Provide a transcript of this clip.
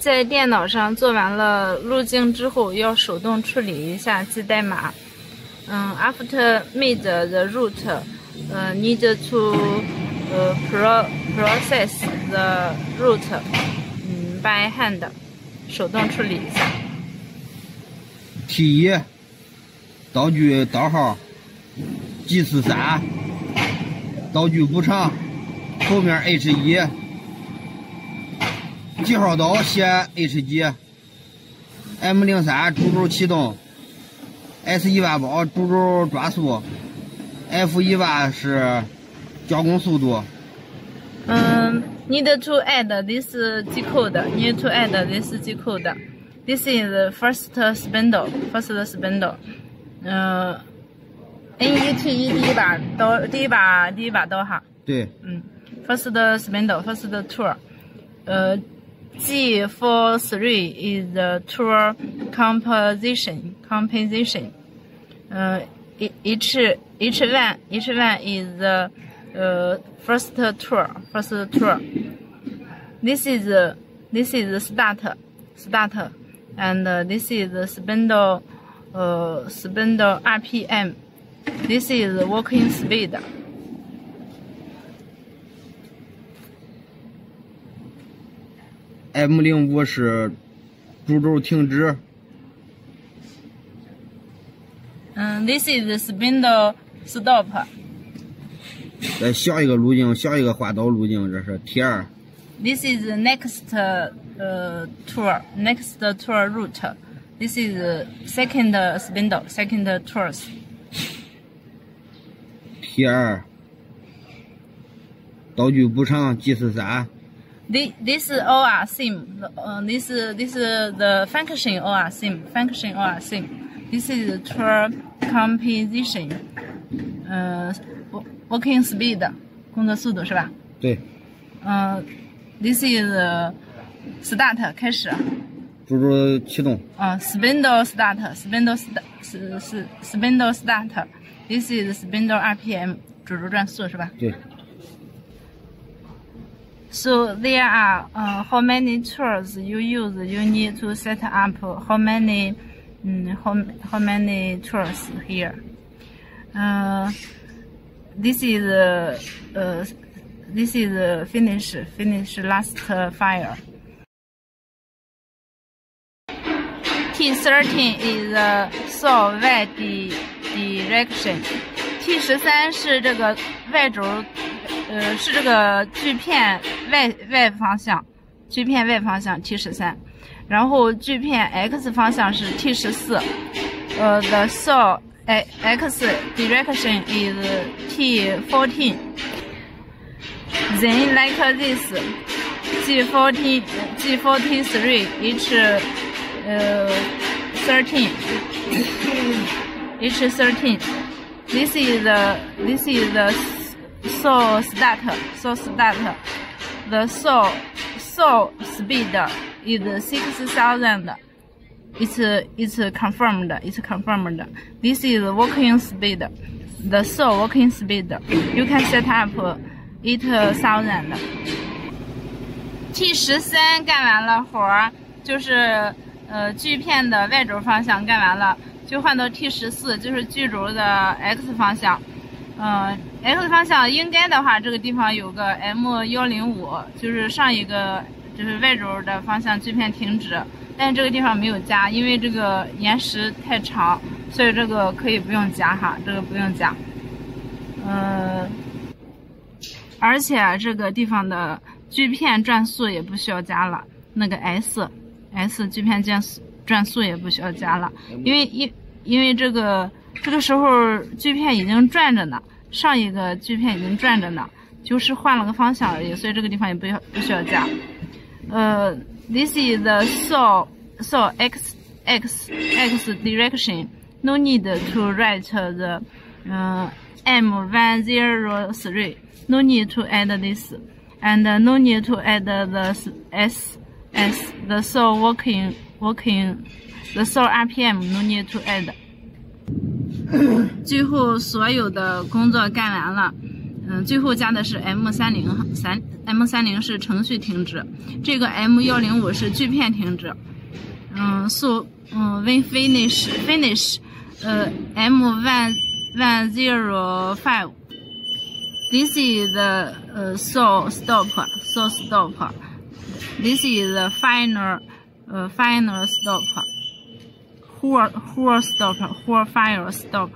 在电脑上做完了路径之后，要手动处理一下记代码。嗯，after made the route，呃，need to 呃 pro process the route，嗯，by hand，手动处理一下。T 一，道具刀号，G 四三，道具补偿，后面 H 一。记号刀写 H 几，M 零三主轴启动，S 一万八主轴转速，F 一万是加工速度。嗯，need to add this G code. Need to add this G code. This is first spindle. First spindle. 嗯，N 一 T 一第一把刀，第一把第一把刀哈。对。嗯，first spindle. First tool. 呃。G for three is the tour composition. Composition. Uh, each each one each one is the uh, first tour. First tour. This is this is the start start, and uh, this is the spindle uh, spindle RPM. This is working speed. M 零五是主轴停止。嗯，This is spindle stop。再下一个路径，下一个换道路径，这是 T 二。This is next 呃 tour，next tour route。This is second spindle，second tours。T 二，道具补偿 G 四三。This, this all are same. Uh, this, this the function all are same. Function all are same. This is tour composition. 呃、uh, working speed 工作速度是吧？对。嗯、uh,，this is start 开始。主轴启动。啊、uh,，spindle start，spindle start 是是 spindle start。This is spindle RPM 主轴转速是吧？对。 So there are uh, how many tools you use. You need to set up how many um, how, how many tools here. Uh, this is uh, uh, this is uh, finish finish last fire. T13 is the saw y direction. T 十三是这个 y 轴 呃，是这个锯片 y y 方向，锯片 y 方向 T 十三，然后锯片 x 方向是 T 十四，呃，the saw x direction is T fourteen. Then like this, G fourteen, G forty three, H 呃 thirteen, H thirteen. This is the this is the so start so start the so so speed is six thousand it's it's confirmed it's confirmed this is working speed the so working speed you can set up eight thousand T 十三干完了活儿，就是呃锯片的 y 轴方向干完了，就换到 T 十四，就是锯轴的 x 方向。 嗯，x 方向应该的话，这个地方有个 M 幺零五，就是上一个就是 y 轴的方向锯片停止，但是这个地方没有加，因为这个延时太长，所以这个可以不用加哈，这个不用加。嗯，而且这个地方的锯片转速也不需要加了，那个 S S 锯片转速转速也不需要加了，因为因因为这个这个时候锯片已经转着呢。上一个锯片已经转着呢，就是换了个方向而已，所以这个地方也不要不需要加。呃，this is the saw saw x x x direction. No need to write the 嗯 m one zero three. No need to add this, and no need to add the s s the saw working working the saw RPM. No need to add. 最后所有的工作干完了，嗯，最后加的是 M 三零三 M 三零是程序停止，这个 M 幺零五是锯片停止。嗯，so 嗯，when finish finish，呃，M one one zero five。This is the 呃 so stop so stop。This is final 呃 final stop。Whole whole stop whole fire stop。